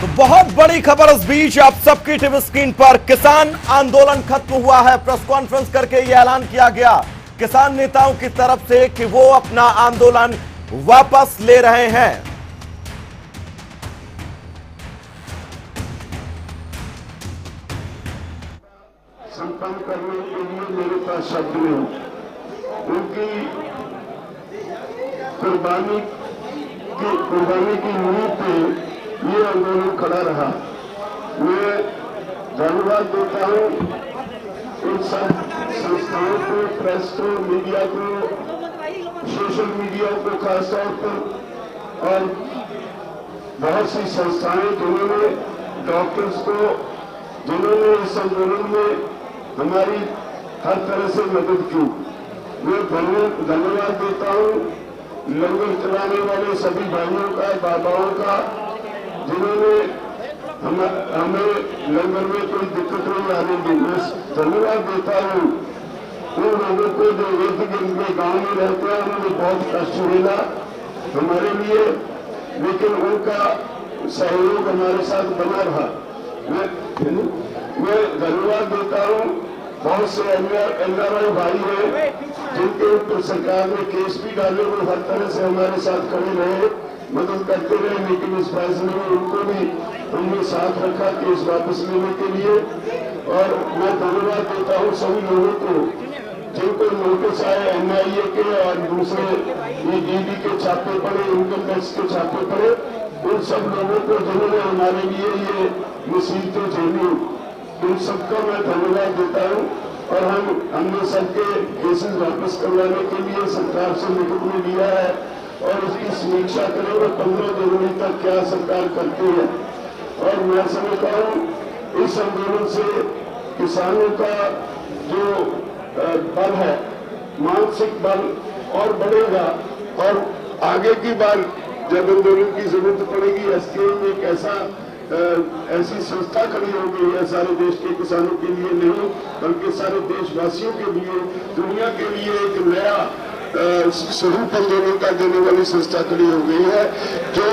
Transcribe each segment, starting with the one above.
तो बहुत बड़ी खबर इस बीच आप सबकी टीवी स्क्रीन पर। किसान आंदोलन खत्म हुआ है। प्रेस कॉन्फ्रेंस करके यह ऐलान किया गया। किसान नेताओं की तरफ़ से कि वो अपना आंदोलन वापस ले रहे हैं। संपन्न करने के लिए मेरे पास शब्द नहीं उनकी कुर्बानी की कुर्बानी की नींव ये आंदोलन खड़ा रहा। मैं धन्यवाद देता हूँ इन सब संस्थाओं को, प्रेस को, मीडिया को, सोशल मीडिया को खासतौर पर, और बहुत सी संस्थाएँ जिन्होंने, डॉक्टर्स को, जिन्होंने इस आंदोलन में हमारी हर तरह से मदद की। मैं धन्यवाद देता हूँ। लंगर चलाने वाले सभी भाइयों का, बाबाओं का जिन्होंने हम, हमें लंगर में कोई दिक्कत नहीं आने दी मैं धन्यवाद देता हूँ। उन लोगों को जो इर्द गिर्द में गाँव में रहते हैं उन्होंने बहुत कष्ट मिला हमारे लिए लेकिन उनका सहयोग हमारे साथ बना रहा। मैं मैं धन्यवाद देता हूँ। बहुत से एनआरआई भाई हैं, जिनके ऊपर सरकार ने केस भी डाले वो हर तरह से हमारे साथ खड़े रहे। मदद करते रहे, लेकिन इस फैसले में उनको भी हमने साथ रखा, केस वापस लेने के लिए। और मैं धन्यवाद देता हूँ सभी लोगों को, जिनको नोटिस आए एनआईए के और दूसरे ये डीडी के छापे पड़े इनकम टैक्स के छापे पड़े। उन सब लोगों को जिन्होंने हमारे लिए ये मुसीबतें झेली उन सबका मैं धन्यवाद देता हूँ और हम हमने सबके केसेस वापस करवाने के लिए सरकार से लिखित में लिया है और उसकी समीक्षा करेंगे पंद्रह जनवरी तक क्या सरकार करती है। और मैं समझता हूँ, इस आंदोलन से किसानों का जो बल है, मानसिक बल और बढ़ेगा। और आगे की बार जब आंदोलन की ज़रूरत पड़ेगी एसकेएम एक ऐसा ऐसी संस्था खड़ी हो गई है सारे देश के किसानों के लिए नहीं, बल्कि सारे देशवासियों के लिए, दुनिया के लिए एक नया स्वरूप आंदोलन का देने वाली संस्था खड़ी हो गई है, जो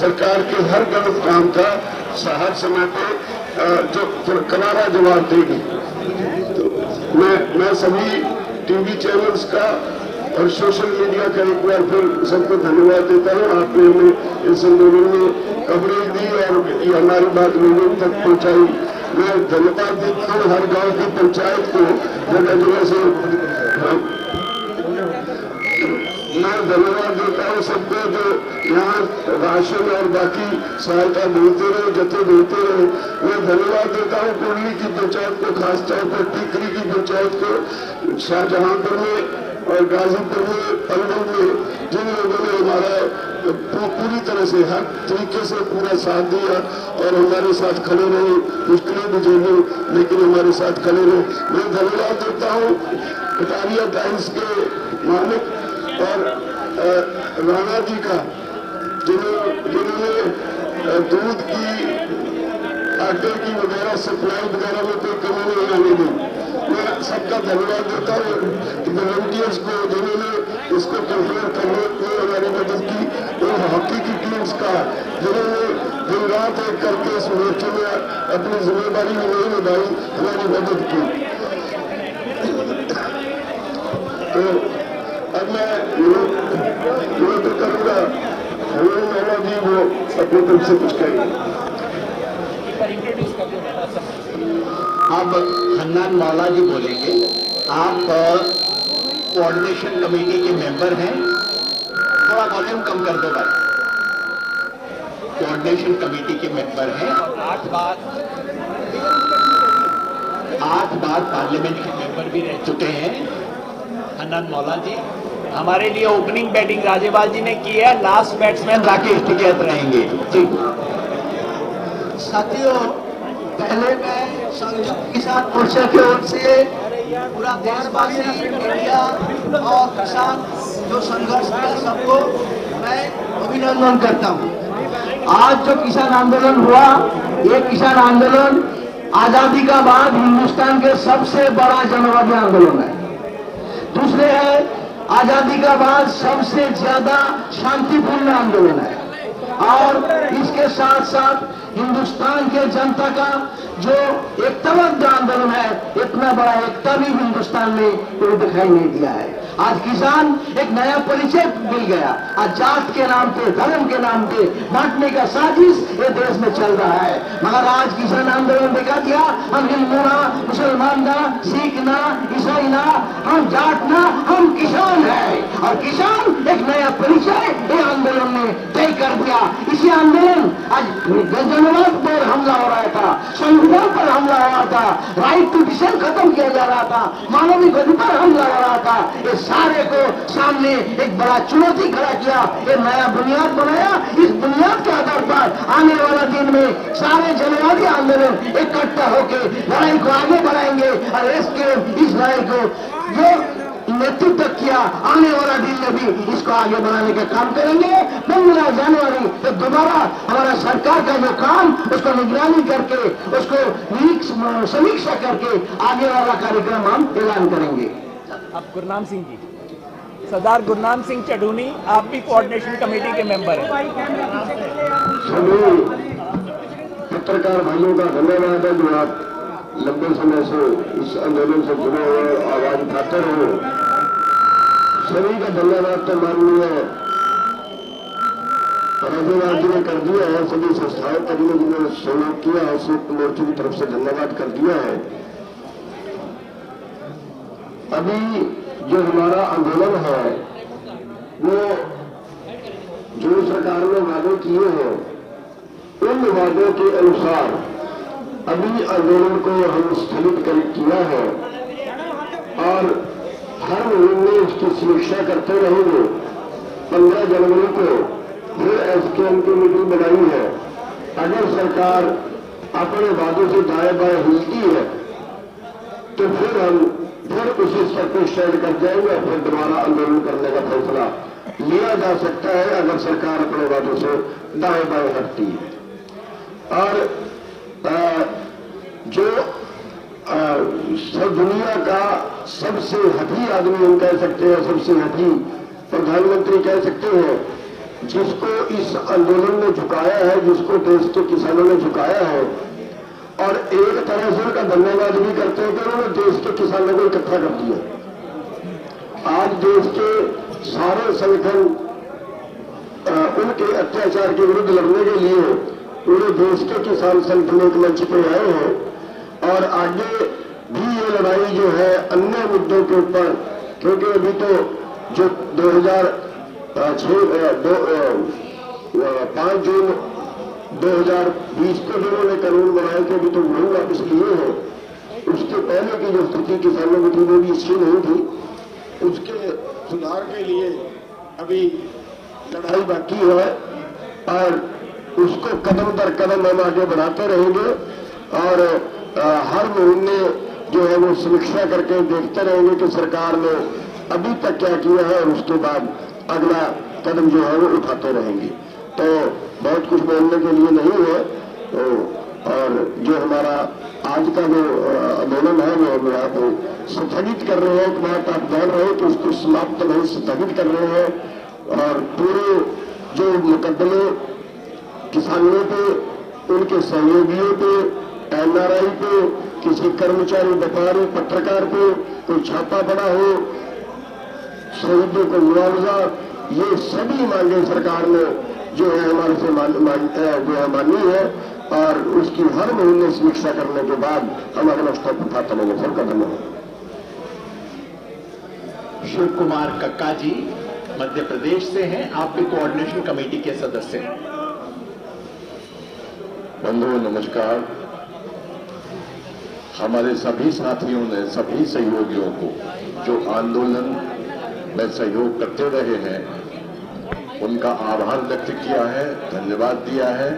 सरकार के हर गलत काम का हर समय पे जो करारा जवाब देगी। तो मैं मैं सभी टीवी चैनल्स का और सोशल मीडिया का एक बार फिर सबको धन्यवाद देता हूँ। आपने हमें इस आंदोलन में कवरेज दी और हमारी बात लोगों तक पहुंचाई। मैं धन्यवाद देता हूँ हर गाँव की पंचायत को जगह जगह से मैं धन्यवाद देता हूँ सबको जो यहाँ राशन और बाकी सहायता देते रहे जथे देते रहे। मैं धन्यवाद देता हूँ कुर्ली की पंचायत को, खास तौर पर टीकरी की पंचायत को, शाहजहांपुर में और गाजीपुर में, पलवल में, जिन लोगों ने हमारा पूरी तरह से हर तरीके से पूरा साथ दिया और हमारे साथ खड़े रहे। मुश्किलें भी झेली लेकिन हमारे साथ खड़े रहे। मैं धन्यवाद देता हूँ कटारिया टाइम्स के मालिक और राणा जी का जिन्होंने दूध की, आटे की वगैरह सप्लाई वगैरह में कोई कमी नहीं आने दी मैं सबका धन्यवाद देता हूँ वॉलंटियर्स को, जिन्होंने इसको कंप्लीट करने में हमारी मदद की। हॉकी की टीम्स का जिन्होंने दिन रात एक करके इस मोर्चे में अपनी ज़िम्मेदारी नहीं निभाई, हमारी मदद की। तो अब मैं निवेदन करूँगा। हमें मौला जी वो अपनी तरफ़ से कुछ कहेंगे। अब हन्नान मौला जी बोलेंगे। आप कोऑर्डिनेशन कमेटी के मेंबर हैं। थोड़ा वॉल्यूम कम कर दो भाई कोऑर्डिनेशन कमेटी के मेंबर हैं। आठ बार। आठ बार पार्लियामेंट के मेंबर भी रह चुके हैं। हन्नान मौला जी हमारे लिए ओपनिंग बैटिंग राजेबाज जी ने की है लास्ट बैट्समैन राकेश टिकैत रहेंगे। जी। साथियों पहले मैं संयुक्त किसान मोर्चा की ओर से पूरा देशवासी मीडिया और किसान जो संघर्ष किया सबको मैं अभिनंदन करता हूँ। आज जो किसान आंदोलन हुआ, ये किसान आंदोलन आज़ादी का बाद हिंदुस्तान के सबसे बड़ा जनवादी आंदोलन है। दूसरे है, आज़ादी का बाद सबसे ज़्यादा शांतिपूर्ण आंदोलन है। और इसके साथ साथ हिंदुस्तान के जनता का जो एकताबद्ध आंदोलन है, इतना बड़ा एकता भी हिंदुस्तान में कोई दिखाई नहीं दिया है। आज किसान एक नया परिचय मिल गया। आज जात के नाम पे, धर्म के नाम पे बांटने का साजिश ये देश में चल रहा है। मगर आज किसान आंदोलन दिखा दिया, हम हिंदू ना, मुसलमान ना, सिख ना, ईसाई ना, हम जाट ना, हम किसान है। और किसान एक नया परिचय ये आंदोलन ने तय कर दिया। इसी आंदोलन आज जनवाद पर हमला हो रहा था संविधान पर हमला हो रहा था राइट टू डिसीज़न खत्म किया जा रहा था मानविक अधिकार हमला हो रहा था। ये सारे को सामने एक बड़ा चुनौती खड़ा किया। एक नया बुनियाद बनाया। इस बुनियाद के आधार पर आने वाला दिन में सारे जनवादी आंदोलन इकट्ठा होकर लड़ाई को आगे बढ़ाएँगे और इसके इस लड़ाई को जो नेतृत्व किया, आने वाला दिन में भी इसको आगे बढ़ाने का काम करेंगे। पंद्रह जनवरी तो दोबारा हमारा सरकार का जो काम, उसको निगरानी करके, उसको समीक्षा करके आगे वाला कार्यक्रम हम ऐलान करेंगे। अब गुरनाम सिंह जी। सरदार गुरनाम सिंह चढ़ूनी, आप भी कोऑर्डिनेशन कमेटी के मेंबर हैं। पत्रकार भाइयों का धन्यवाद है जो आप लंबे समय से इस आंदोलन से जुड़े हुए आवाज़ उठाते रहे सभी का धन्यवाद तो माननीय राज्यपाल जी ने कर दिया है। सभी संस्थाओं का जिन्होंने सहयोग किया है संयुक्त मोर्चे की तरफ़ से धन्यवाद कर दिया है। अभी जो हमारा आंदोलन है, वो जो सरकार ने वादे किए हैं, उन वादों के अनुसार अभी आंदोलन को हम स्थगित कर किया है। और हर महीने इसकी समीक्षा करते रहेंगे। पंद्रह जनवरी को फिर एसकेएम की मीटिंग बनाई है। अगर सरकार अपने वादों से दाएँ बाएँ हिलती है तो फिर हम फिर उसी पर स्टैंड कर जाएँगे और फिर दोबारा आंदोलन करने का फैसला लिया जा सकता है अगर सरकार अपने वादों से दाएँ बाएँ हटती है। और अ, जो अ, सब दुनिया का सबसे हठी आदमी हम कह सकते हैं सबसे हठी प्रधानमंत्री कह सकते हैं जिसको इस आंदोलन ने झुकाया है जिसको देश के किसानों ने झुकाया है और एक तरह से उनका धन्यवाद भी करते हैं कि उन्होंने देश के किसानों को इकट्ठा कर दिया। आज देश के सारे संगठन उनके अत्याचार के विरुद्ध लड़ने के लिए पूरे देश के किसान संगठन एक मंच पर आए हैं और आगे भी ये लड़ाई जो है अन्य मुद्दों के ऊपर, क्योंकि अभी तो जो 2006 दो पाँच जून 2020 को जिन्होंने कानून बनाए थे अभी तो वही वापस लिए हैं। उसके पहले की जो स्थिति किसानों की थी वो भी अच्छी नहीं थी। उसके सुधार के लिए अभी लड़ाई बाकी है और उसको कदम दर कदम हम आगे बढ़ाते रहेंगे और अ, हर महीने जो है वो समीक्षा करके देखते रहेंगे कि सरकार ने अभी तक क्या किया है और उसके बाद अगला कदम जो है वो उठाते रहेंगे। तो बहुत कुछ बोलने के लिए नहीं है। तो और जो हमारा आज का जो आंदोलन है, वो हम यहाँ पे स्थगित कर रहे हैं, एक बात आप जान रहे हैं कि उसको समाप्त नहीं, स्थगित कर रहे हैं। और पूरे जो मुकदमे किसानों पे, उनके सहयोगियों पे, एनआरआई पे, किसी कर्मचारी, व्यापारी, पत्रकार पे कोई छापा पड़ा हो, शहीदों को मुआवजा, ये सभी मांगे सरकार ने जो है हमारे से मान, मान, जो है मानी है और उसकी हर महीने समीक्षा करने के बाद हम अगला स्टेप उठाते रहेंगे सबका धन्यवाद। शिव कुमार कक्का जी मध्य प्रदेश से हैं। आप भी कोऑर्डिनेशन कमेटी के सदस्य हैं। बंधुओं नमस्कार। हमारे सभी साथियों ने सभी सहयोगियों को जो आंदोलन में सहयोग करते रहे हैं उनका आभार व्यक्त किया है, धन्यवाद दिया है।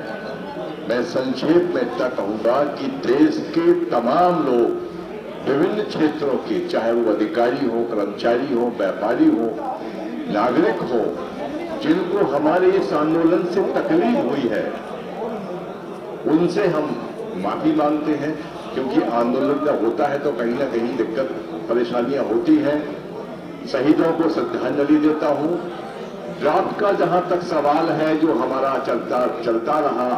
मैं संक्षेप में इतना कहूँगा कि देश के तमाम लोग विभिन्न क्षेत्रों के, चाहे वो अधिकारी हो, कर्मचारी हो, व्यापारी हो, नागरिक हो, जिनको हमारे इस आंदोलन से तकलीफ़ हुई है, उनसे हम माफ़ी मांगते हैं, क्योंकि आंदोलन जब होता है तो कहीं ना कहीं दिक्कत, परेशानियाँ होती हैं। शहीदों को श्रद्धांजलि देता हूँ ड्राफ्ट का जहाँ तक सवाल है, जो हमारा चलता चलता रहा,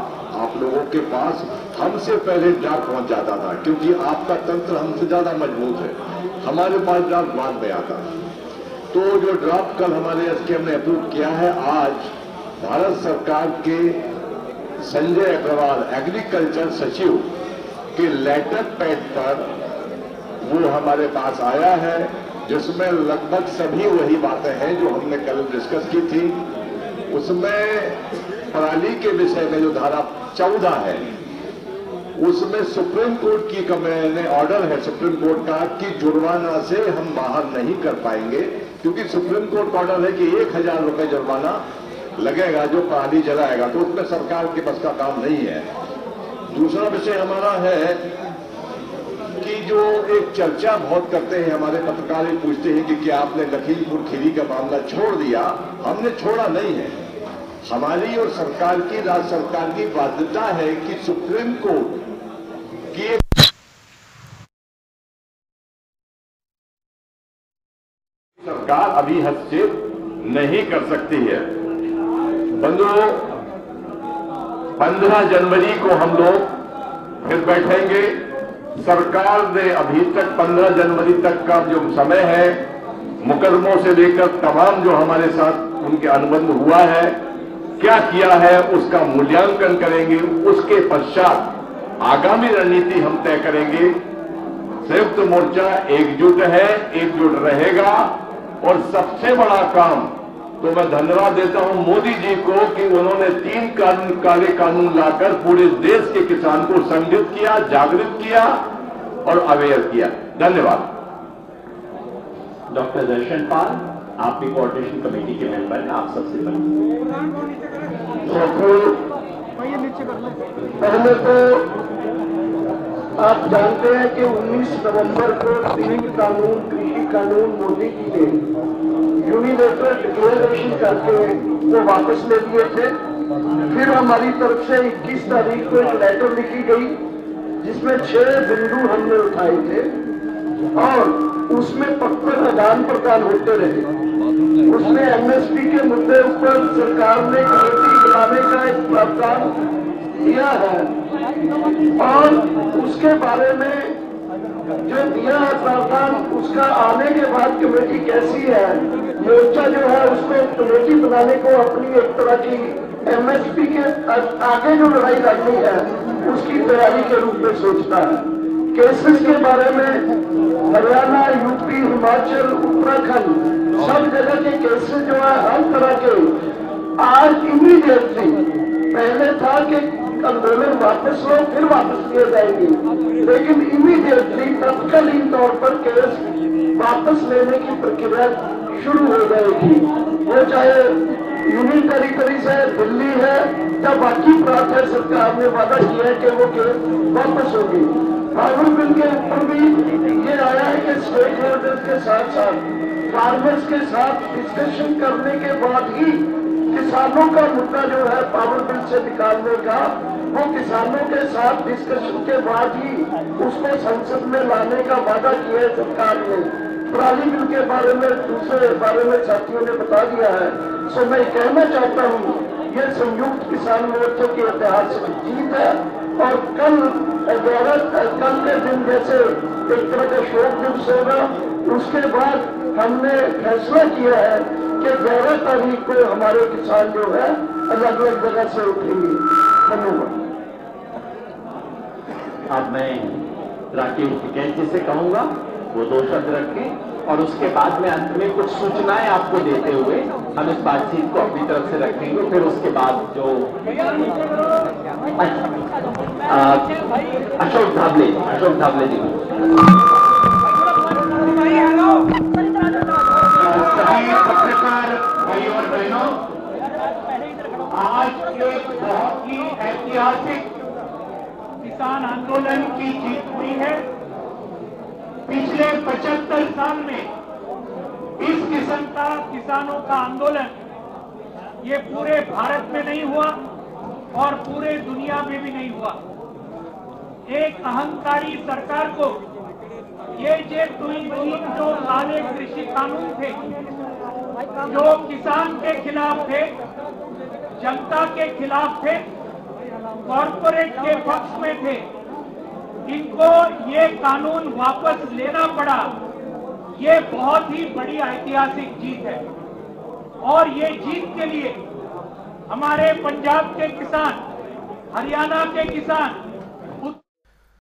आप लोगों के पास हमसे पहले ड्राफ्ट पहुँच जाता था, क्योंकि आपका तंत्र हमसे ज़्यादा मज़बूत है। हमारे पास ड्राफ्ट बाद में आता। तो जो ड्राफ्ट कल हमारे एसकेएम ने अप्रूव किया है, आज भारत सरकार के संजय अग्रवाल एग्रीकल्चर सचिव के लेटर पैड पर वो हमारे पास आया है। जिसमें लगभग सभी वही बातें हैं जो हमने कल डिस्कस की थी। उसमें पराली के विषय में जो धारा चौदह है, उसमें सुप्रीम कोर्ट की का मैंने ऑर्डर है सुप्रीम कोर्ट का कि जुर्माना से हम बाहर नहीं कर पाएँगे, क्योंकि सुप्रीम कोर्ट का ऑर्डर है कि एक हज़ार रुपए जुर्माना लगेगा, जो पराली जलाएगा तो उसमें सरकार के बस का काम नहीं है। दूसरा विषय हमारा है कि जो एक चर्चा बहुत करते हैं, हमारे पत्रकार ये पूछते हैं कि क्या आपने लखीमपुर खीरी का मामला छोड़ दिया? हमने छोड़ा नहीं है। हमारी और सरकार की, राज्य सरकार की बाध्यता है कि सुप्रीम कोर्ट की सरकार अभी हस्तक्षेप नहीं कर सकती है। बंधुओं, पंद्रह जनवरी को हम लोग फिर बैठेंगे। सरकार ने अभी तक 15 जनवरी तक का जो समय है, मुकदमों से लेकर तमाम जो हमारे साथ उनके अनुबंध हुआ है, क्या किया है, उसका मूल्यांकन करेंगे, उसके पश्चात आगामी रणनीति हम तय करेंगे। संयुक्त मोर्चा एकजुट है, एकजुट रहेगा और सबसे बड़ा काम तो मैं धन्यवाद देता हूँ मोदी जी को कि उन्होंने तीन कानून काले कानून लाकर पूरे देश के किसान को संगठित किया जागृत किया और अवेयर किया। धन्यवाद। डॉक्टर दर्शन पाल आप भी कोऑर्डिनेशन कमेटी के मेंबर हैं आप सबसे पहले। पहले तो आप जानते हैं कि 19 नवंबर को तीन कानून कृषि कानून मोदी जी ने यूनिलेटरल डिक्लेरेशन करके वो वापस ले लिए थे। फिर हमारी तरफ़ से 21 तारीख को एक लेटर लिखी गई, जिसमें छह बिंदु हमने उठाए थे और उसमें पक्कर आदान प्रदान होते रहे। उसमें एमएसपी के मुद्दे ऊपर सरकार ने कमेटी बनाने का एक प्रावधान दिया है और उसके बारे में जो दिया है प्रावधान उसका आने के बाद कमेटी कैसी है? मोर्चा जो है, उसको कमेटी बनाने को अपनी एक तरह की एमएसपी के आगे जो लड़ाई लड़नी है, उसकी तैयारी के रूप में सोचता है। केसेस के बारे में हरियाणा यूपी हिमाचल, उत्तराखंड, सब जगह के केसेस जो है, हर तरह के, आज इमीडिएटली पहले था कि आंदोलन वापस लो फिर वापस लिए जाएँगे। लेकिन इमीडिएटली तत्कालीन तौर पर केस वापस लेने की प्रक्रिया शुरू हो जाएगी। वो चाहे यूनियन टेरिटरी से दिल्ली है, या बाकी प्रांत है, सरकार ने वादा किया है कि वो केस वापस होगी। पावर बिल के ऊपर भी ये आया है कि स्टेक होल्डर्स के साथ साथ फार्मर्स के साथ डिस्कशन करने के बाद ही किसानों का मुद्दा जो है पावर बिल से निकालने का, वो किसानों के साथ डिस्कशन के बाद ही उसको संसद में लाने का वादा किया है सरकार ने। पराली बिल के बारे में, दूसरे बारे में साथियों ने बता दिया है। सो मैं कहना चाहता हूँ, ये संयुक्त किसान मोर्चे की ऐतिहासिक जीत है और कल ग्यारह, कल के दिन जैसे एक तरह का शोक दिवस होगा उसके बाद हमने फैसला किया है कि ग्यारह तारीख को हमारे किसान जो है अलग अलग जगह से उठेंगे। धन्यवाद। अब मैं राकेश टिकैत जी से कहूँगा वो दो शब्द रखें और उसके बाद में अंत में कुछ सूचनाएँ आपको देते हुए हम इस बातचीत को अपनी तरफ़ से रखेंगे फिर उसके बाद जो आ, अशोक धाबले अशोक धाबले जी। ये पूरे भारत में नहीं हुआ और पूरे दुनिया में भी नहीं हुआ। एक अहंकारी सरकार को ये जे तीन जो काले कृषि कानून थे, जो किसान के खिलाफ थे, जनता के खिलाफ थे कॉरपोरेट के पक्ष में थे, इनको ये कानून वापस लेना पड़ा, ये बहुत ही बड़ी ऐतिहासिक जीत है। और ये जीत के लिए हमारे पंजाब के किसान हरियाणा के किसान